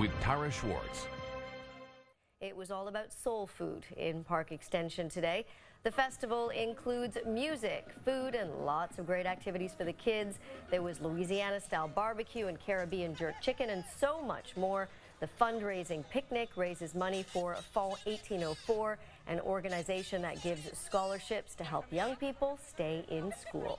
With Tara Schwartz. It was all about soul food in Park Extension today. The festival includes music, food, and lots of great activities for the kids. There was Louisiana-style barbecue and Caribbean jerk chicken and so much more. The fundraising picnic raises money for Fall 1804, an organization that gives scholarships to help young people stay in school.